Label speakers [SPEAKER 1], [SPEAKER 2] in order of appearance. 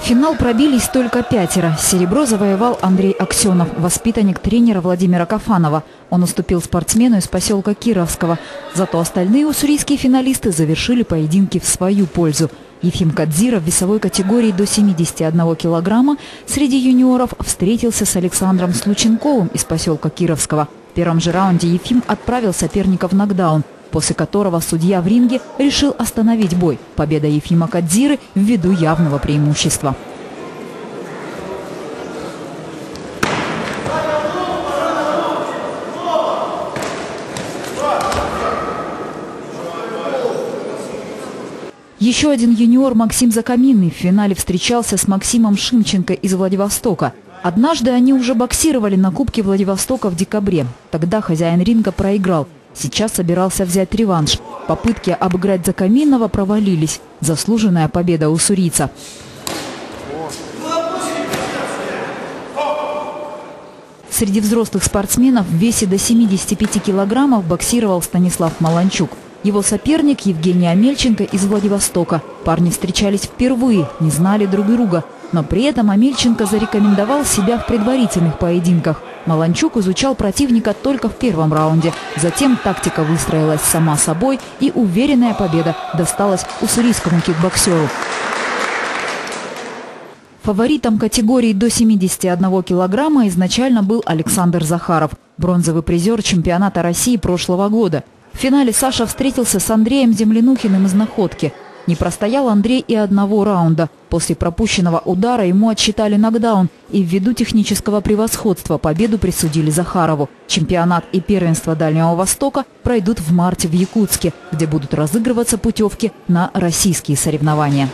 [SPEAKER 1] Финал пробились только пятеро. Серебро завоевал Андрей Аксенов, воспитанник тренера Владимира Кафанова. Он уступил спортсмену из поселка Кировского. Зато остальные уссурийские финалисты завершили поединки в свою пользу. Ефим Кадзиров в весовой категории до 71 килограмма среди юниоров встретился с Александром Слученковым из поселка Кировского. В первом же раунде Ефим отправил соперника в нокдаун – после которого судья в ринге решил остановить бой. Победа Ефима Кадзиры ввиду явного преимущества. Еще один юниор Максим Закаминный в финале встречался с Максимом Шимченко из Владивостока. Однажды они уже боксировали на Кубке Владивостока в декабре. Тогда хозяин ринга проиграл. Сейчас собирался взять реванш. Попытки обыграть Закаминова провалились. Заслуженная победа у Сурица. Среди взрослых спортсменов в весе до 75 килограммов боксировал Станислав Маланчук. Его соперник Евгений Амельченко из Владивостока. Парни встречались впервые, не знали друг друга. Но при этом Амельченко зарекомендовал себя в предварительных поединках. Маланчук изучал противника только в первом раунде. Затем тактика выстроилась сама собой и уверенная победа досталась уссурийскому кикбоксеру. Фаворитом категории до 71 килограмма изначально был Александр Захаров, бронзовый призер чемпионата России прошлого года. В финале Саша встретился с Андреем Землянухиным из «Находки». Не простоял Андрей и одного раунда. После пропущенного удара ему отсчитали нокдаун, и ввиду технического превосходства победу присудили Захарову. Чемпионат и первенство Дальнего Востока пройдут в марте в Якутске, где будут разыгрываться путевки на российские соревнования.